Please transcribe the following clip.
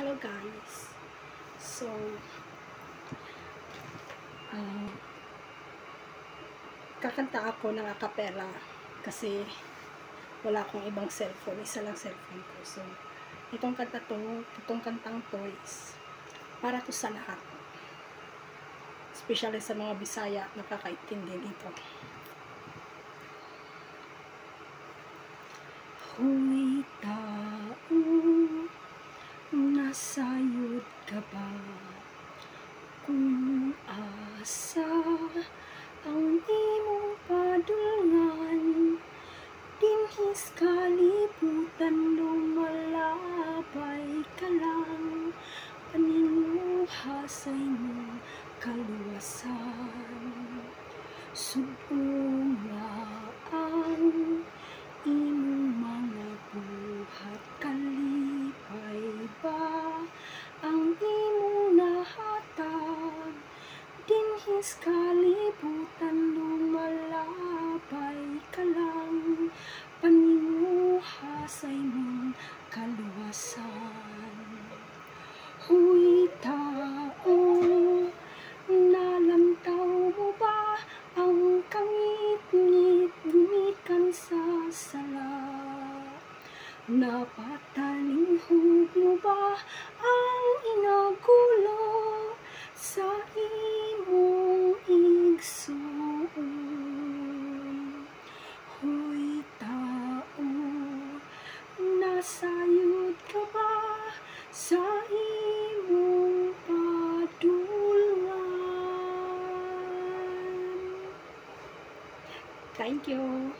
Hello guys. So, uh, kakanta ako ng acapella kasi wala akong ibang cellphone. Isa lang cellphone ko. So, itong kanta to, itong kantang to is para to sa lahat. Especially sa mga Bisaya nakakaintindi nito. Huy dinhis kalibutan lumalabay ka lang, paninuhasay mo kaluwasan. Subong nga ang imong mga buhat. Kalipay ba ang imong nahatag? Dinhis kalibutan lumalabay panimuhasay mong kaluwasan. Huy tao nalantaw mo ba ang kangit-ngit gumikan sa sala? Napatalihog mo ba ang inagulo sa imong nasayod ka ba sa imong padulngan? Thank you.